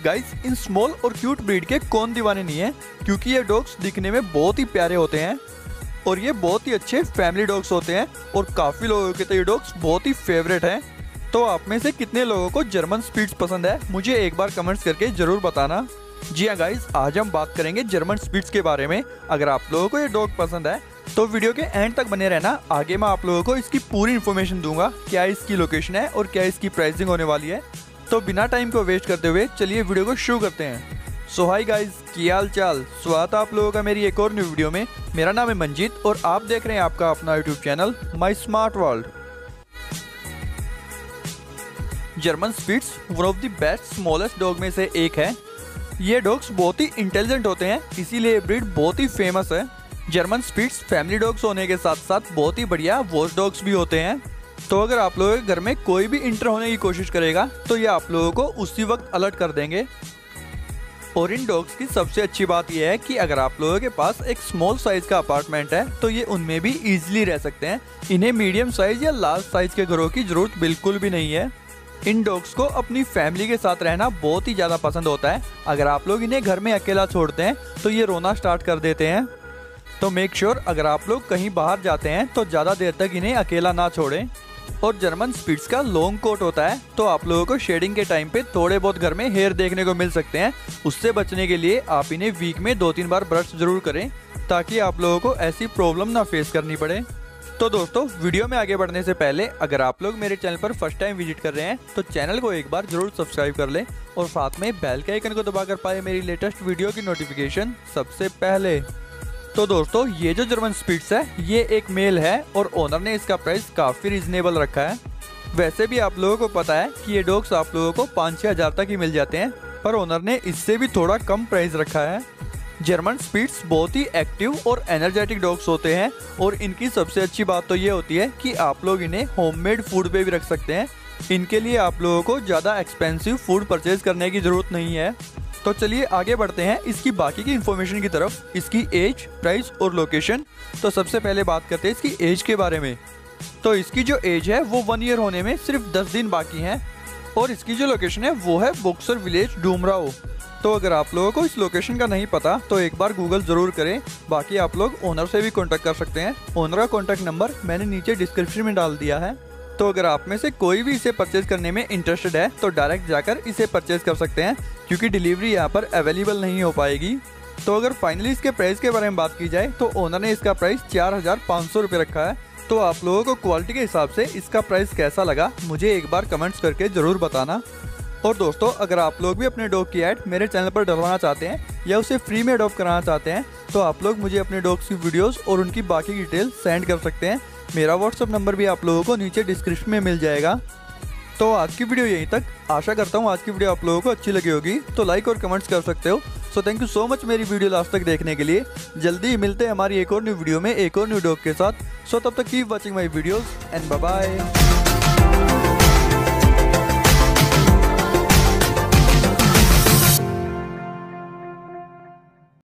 Guys इन small और cute breed के कौन दीवाने नहीं है? क्योंकि ये डॉग्स दिखने में बहुत ही प्यारे होते हैं और ये बहुत ही अच्छे फैमिली डॉग्स होते हैं और काफ़ी लोगों के तो ये डॉग्स बहुत ही फेवरेट हैं। तो आप में से कितने लोगों को जर्मन स्पीड्स पसंद है? मुझे एक बार कमेंट्स करके ज़रूर बताना। जी हाँ गाइज़ आज हम बात करेंगे जर्मन स्पीड्स के बारे में। अगर आप लोगों को ये डॉग पसंद है तो वीडियो के एंड तक बने रहना। आगे मैं आप लोगों को इसकी पूरी इन्फॉर्मेशन दूँगा, क्या इसकी लोकेशन है और क्या इसकी प्राइसिंग होने वाली है। तो बिना टाइम को वेस्ट करते हुए चलिए वीडियो को शुरू करते हैं। सो हाई गाइज़ की हाल चाल? स्वागत आप लोगों का मेरी एक और न्यू वीडियो में। मेरा नाम है मंजीत और आप देख रहे हैं आपका अपना YouTube channel my smart world German spitz one of the best smallest dog में से एक है। ये डॉग्स बहुत ही इंटेलिजेंट होते हैं, इसीलिए ब्रीड बहुत ही फ़ेमस है। जर्मन स्पीड्स फैमिली डॉग्स होने के साथ साथ बहुत ही बढ़िया वॉच डॉग्स भी होते हैं। तो अगर आप लोगों के घर में कोई भी इंटर होने की कोशिश करेगा तो ये आप लोगों को उसी वक्त अलर्ट कर देंगे। और इन डॉग्स की सबसे अच्छी बात यह है कि अगर आप लोगों के पास एक स्मॉल साइज़ का अपार्टमेंट है तो ये उनमें भी इजीली रह सकते हैं। इन्हें मीडियम साइज़ या लार्ज साइज़ के घरों की ज़रूरत बिल्कुल भी नहीं है। इन डॉग्स को अपनी फैमिली के साथ रहना बहुत ही ज़्यादा पसंद होता है। अगर आप लोग इन्हें घर में अकेला छोड़ते हैं तो ये रोना स्टार्ट कर देते हैं। तो मेक श्योर sure, अगर आप लोग कहीं बाहर जाते हैं तो ज़्यादा देर तक इन्हें अकेला ना छोड़ें। और जर्मन स्पीड्स का लॉन्ग कोट होता है तो आप लोगों को शेडिंग के टाइम पे थोड़े बहुत घर में हेयर देखने को मिल सकते हैं। उससे बचने के लिए आप इन्हें वीक में दो तीन बार ब्रश ज़रूर करें, ताकि आप लोगों को ऐसी प्रॉब्लम ना फेस करनी पड़े। तो दोस्तों वीडियो में आगे बढ़ने से पहले, अगर आप लोग मेरे चैनल पर फ़र्स्ट टाइम विज़िट कर रहे हैं तो चैनल को एक बार ज़रूर सब्सक्राइब कर लें और साथ में बेल के आइकन को दबाकर पाए मेरी लेटेस्ट वीडियो की नोटिफिकेशन सबसे पहले। तो दोस्तों, ये जो जर्मन स्पीड्स है, ये एक मेल है और ओनर ने इसका प्राइस काफ़ी रिजनेबल रखा है। वैसे भी आप लोगों को पता है कि ये डॉग्स आप लोगों को पाँच छः हज़ार तक ही मिल जाते हैं, पर ओनर ने इससे भी थोड़ा कम प्राइस रखा है। जर्मन स्पीड्स बहुत ही एक्टिव और एनर्जेटिक डॉग्स होते हैं और इनकी सबसे अच्छी बात तो ये होती है कि आप लोग इन्हें होममेड फ़ूड पे भी रख सकते हैं। इनके लिए आप लोगों को ज़्यादा एक्सपेंसिव फ़ूड परचेज करने की ज़रूरत नहीं है। तो चलिए आगे बढ़ते हैं इसकी बाकी की इन्फॉर्मेशन की तरफ़, इसकी एज प्राइस और लोकेशन तो सबसे पहले बात करते हैं इसकी एज के बारे में। तो इसकी जो एज है, वो वन ईयर होने में सिर्फ़ दस दिन बाकी हैं और इसकी जो लोकेशन है, वो है बोक्सर विलेज डूमराओ तो अगर आप लोगों को इस लोकेशन का नहीं पता तो एक बार गूगल ज़रूर करें। बाकी आप लोग ओनर से भी कांटेक्ट कर सकते हैं। ओनर का कांटेक्ट नंबर मैंने नीचे डिस्क्रिप्शन में डाल दिया है। तो अगर आप में से कोई भी इसे परचेज करने में इंटरेस्टेड है तो डायरेक्ट जाकर इसे परचेज कर सकते हैं, क्योंकि डिलीवरी यहाँ पर अवेलेबल नहीं हो पाएगी। तो अगर फाइनली इसके प्राइस के बारे में बात की जाए तो ओनर ने इसका प्राइस चार हज़ार पाँच सौ रुपये रखा है। तो आप लोगों को क्वालिटी के हिसाब से इसका प्राइस कैसा लगा, मुझे एक बार कमेंट्स करके ज़रूर बताना। और दोस्तों, अगर आप लोग भी अपने डॉग की ऐड मेरे चैनल पर डलवाना चाहते हैं, या उसे फ्री में अडॉप्ट कराना चाहते हैं तो आप लोग मुझे अपने डॉग्स की वीडियोस और उनकी बाकी डिटेल सेंड कर सकते हैं। मेरा व्हाट्सअप नंबर भी आप लोगों को नीचे डिस्क्रिप्शन में मिल जाएगा। तो आज की वीडियो यहीं तक। आशा करता हूँ आज की वीडियो आप लोगों को अच्छी लगी होगी। तो लाइक और कमेंट्स कर सकते हो। So thank you so much मेरी वीडियो लास्ट तक देखने के लिए। जल्दी ही मिलते हैं हमारी एक और न्यू वीडियो में, एक और न्यू डॉग के साथ। सो तब तक keep watching my videos and bye